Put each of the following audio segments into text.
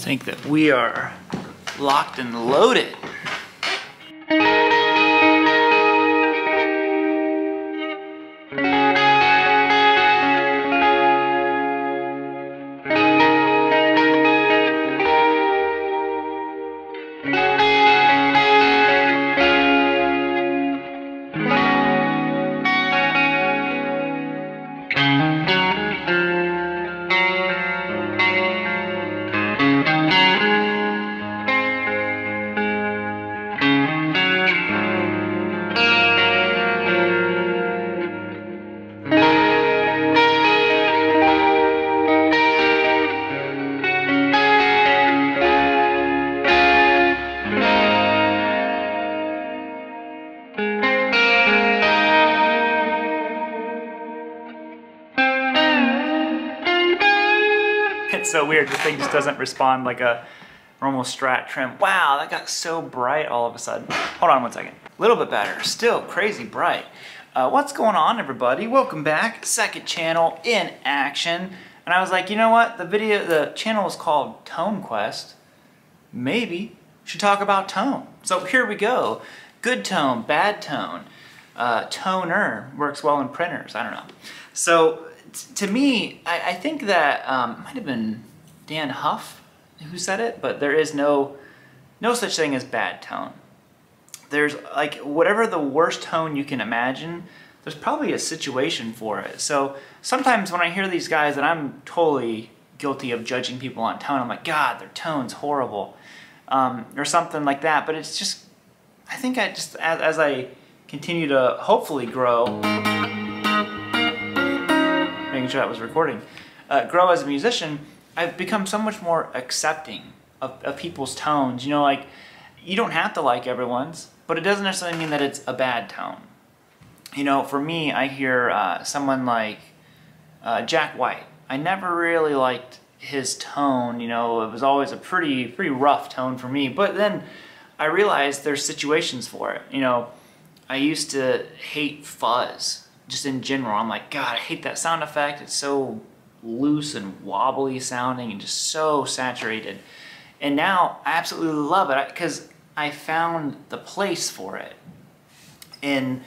think that we are locked and loaded. Weird. The thing just doesn't respond like a normal Strat trem. Wow, that got so bright all of a sudden. Hold on one second. A little bit better. Still crazy bright. Uh, what's going on, everybody? Welcome back. Second channel in action. And I was like, you know what? The video, the channel is called Tone Quest. Maybe should talk about tone. So here we go. Good tone, bad tone. Uh, toner works well in printers. I don't know. So to me, I, I think that um, might have been Dann Huff who said it, but there is no no such thing as bad tone. There's like whatever the worst tone you can imagine, there's probably a situation for it. So sometimes when I hear these guys, and I'm totally guilty of judging people on tone, I'm like, God, their tone's horrible, um, or something like that. But it's just, I think I just as, as I continue to hopefully grow making sure that was recording, uh, grow as a musician, I've become so much more accepting of, of people's tones. You know, like, you don't have to like everyone's, but it doesn't necessarily mean that it's a bad tone. You know, for me, I hear uh, someone like uh, Jack White. I never really liked his tone, you know, it was always a pretty, pretty rough tone for me, but then I realized there's situations for it. You know, I used to hate fuzz just in general. I'm like, God, I hate that sound effect. It's so loose and wobbly sounding and just so saturated. And now I absolutely love it because I found the place for it in,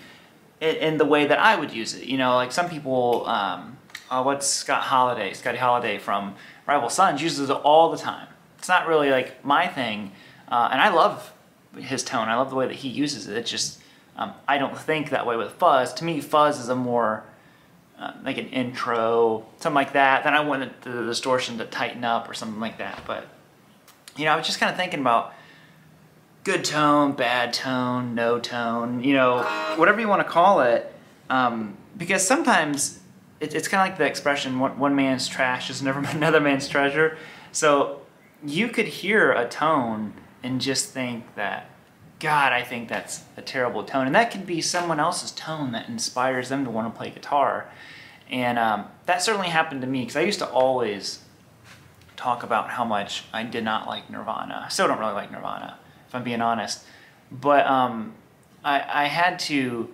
in the way that I would use it. You know, like some people, um, uh, what's Scott Holiday, Scotty Holiday from Rival Sons uses it all the time. It's not really like my thing, uh, and I love his tone. I love the way that he uses it. It's just um, I don't think that way with fuzz. To me, fuzz is a more uh, like an intro, something like that. Then I wanted the distortion to tighten up or something like that. But you know, I was just kind of thinking about good tone, bad tone, no tone, you know, whatever you want to call it. Um, because sometimes it, it's kind of like the expression one, one man's trash is never another man's treasure. So you could hear a tone and just think that God, I think that's a terrible tone. And that could be someone else's tone that inspires them to want to play guitar. And um, that certainly happened to me because I used to always talk about how much I did not like Nirvana. I still don't really like Nirvana, if I'm being honest. But um, I, I, had to.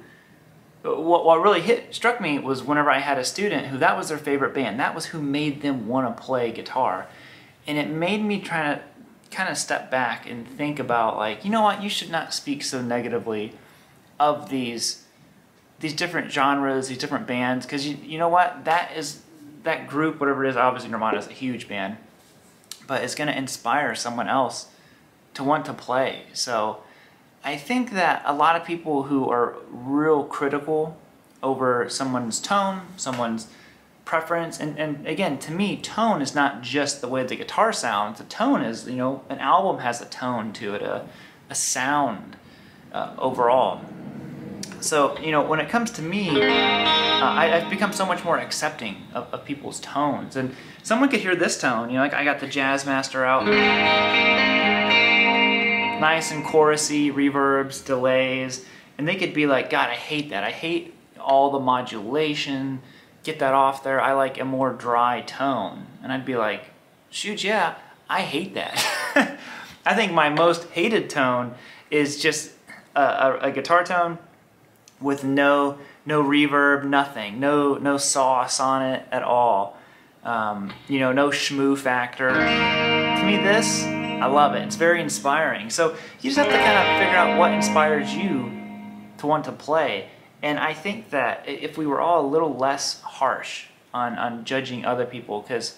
What, what really hit struck me was whenever I had a student who that was their favorite band. That was who made them want to play guitar, and it made me try to kind of step back and think about like, you know what, you should not speak so negatively of these these different genres, these different bands, because you, you know what, that is that group, whatever it is, obviously Nirvana is a huge band, but it's going to inspire someone else to want to play. So I think that a lot of people who are real critical over someone's tone, someone's preference. And, and again, to me, tone is not just the way the guitar sounds. The tone is, you know, an album has a tone to it, a, a sound uh, overall. So, you know, when it comes to me, uh, I, have become so much more accepting of, of, people's tones. And someone could hear this tone, you know, like I got the Jazzmaster out. Nice and chorusy, reverbs, delays. And they could be like, God, I hate that. I hate all the modulation get that off there. I like a more dry tone. And I'd be like, shoot, yeah, I hate that. I think my most hated tone is just a, a, a, guitar tone with no no reverb, nothing, no no sauce on it at all. Um, you know, no shmoo factor. To me, this, I love it. It's very inspiring. So you just have to kind of figure out what inspires you to want to play. And I think that if we were all a little less harsh on, on judging other people, because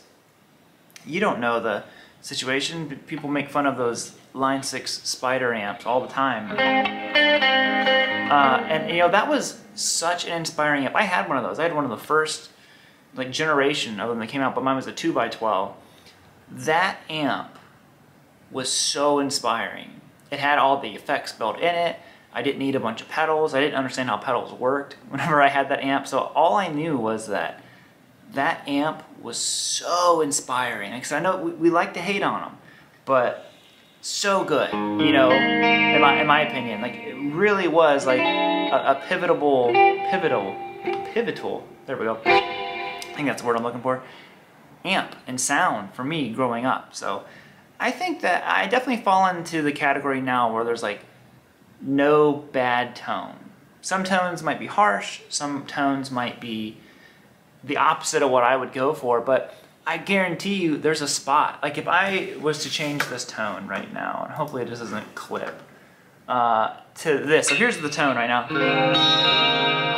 you don't know the situation. People make fun of those Line 6 spider amps all the time. Uh, and you know, that was such an inspiring amp. I had one of those. I had one of the first like generation of them that came out, but mine was a 2x12. That amp was so inspiring. It had all the effects built in it. I didn't need a bunch of pedals. I didn't understand how pedals worked whenever I had that amp. So all I knew was that that amp was so inspiring. Because I know we, we, like to hate on them, but so good, you know, in my, in my opinion. Like, it really was like a, a pivotal, pivotal, pivotal, there we go. I think that's the word I'm looking for. Amp and sound for me growing up. So I think that I definitely fall into the category now where there's like no bad tone. Some tones might be harsh, some tones might be the opposite of what I would go for, but I guarantee you there's a spot. Like if I was to change this tone right now, and hopefully this doesn't clip, uh, to this. So here's the tone right now.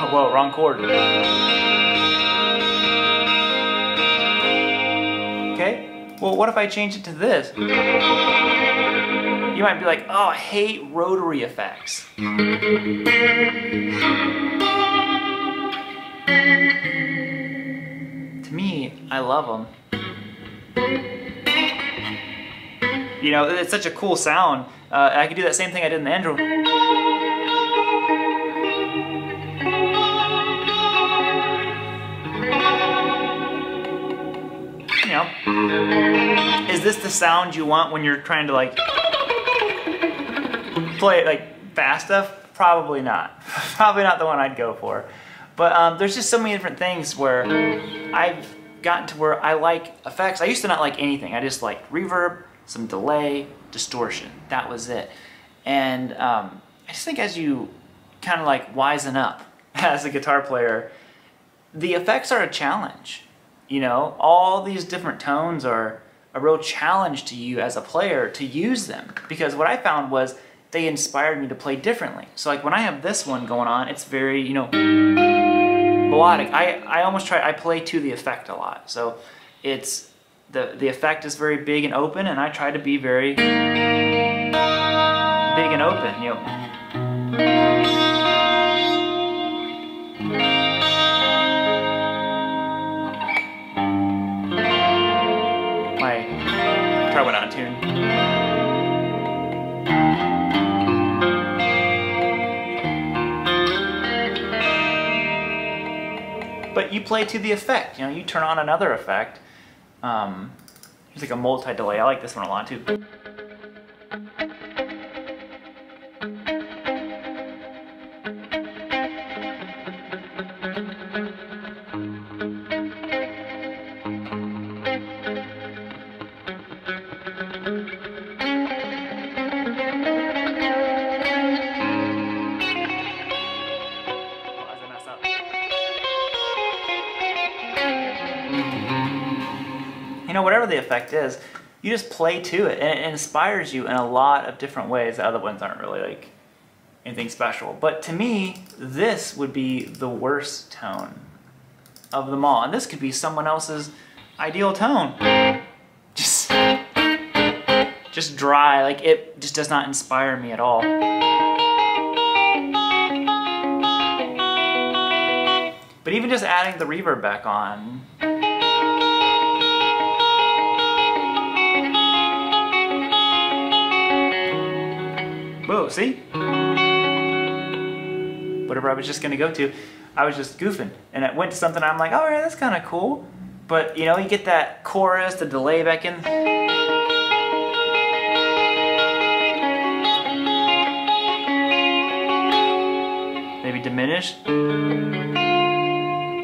Oh, whoa, wrong chord. Okay, well what if I change it to this? You might be like, oh, I hate rotary effects. To me, I love them. You know, it's such a cool sound. Uh, I could do that same thing I did in the Andrew. You know, is this the sound you want when you're trying to like play like fast stuff? Probably not. Probably not the one I'd go for. But um, there's just so many different things where I've gotten to where I like effects. I used to not like anything. I just liked reverb, some delay, distortion. That was it. And um, I just think as you kind of like wisen up as a guitar player, the effects are a challenge. You know, all these different tones are a real challenge to you as a player to use them. Because what I found was they inspired me to play differently. So like when I have this one going on, it's very, you know, melodic. I, I almost try, I play to the effect a lot. So it's, the, the effect is very big and open and I try to be very big and open, you know. Play to the effect. You know, you turn on another effect. Um, it's like a multi-delay. I like this one a lot too. Whatever the effect is, you just play to it and it inspires you in a lot of different ways. The other ones aren't really like anything special. But to me, this would be the worst tone of them all. And this could be someone else's ideal tone. Just, just dry, like it just does not inspire me at all. But even just adding the reverb back on, Whoa, see? Whatever I was just gonna go to, I was just goofing. And it went to something I'm like, oh yeah, that's kind of cool. But you know, you get that chorus, the delay back in. Maybe diminished.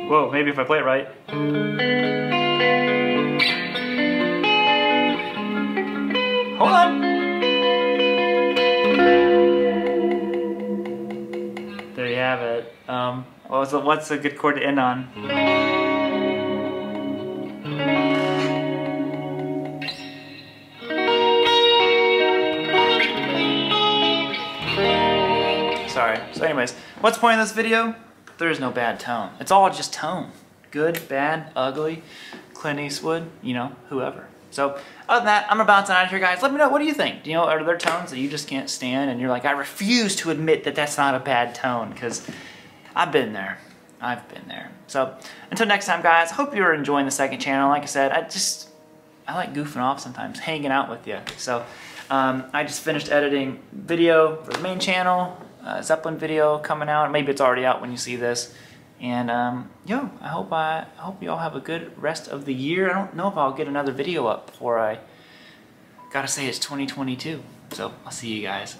Whoa, maybe if I play it right. Um, what's, a, what's a good chord to end on? Sorry. So anyways, what's the point of this video? There is no bad tone. It's all just tone. Good, bad, ugly, Clint Eastwood, you know, whoever. So other than that, I'm gonna bounce out of here, guys. Let me know, what do you think? Do you know, are there tones that you just can't stand and you're like, I refuse to admit that that's not a bad tone? Because I've been there. I've been there. So until next time, guys, hope you're enjoying the second channel. Like I said, I just, I like goofing off sometimes, hanging out with you. So um, I just finished editing video for the main channel, uh, Zeppelin video coming out. Maybe it's already out when you see this. And um, yo, I hope I, I hope you all have a good rest of the year. I don't know if I'll get another video up before I gotta say it's 2022. So I'll see you guys.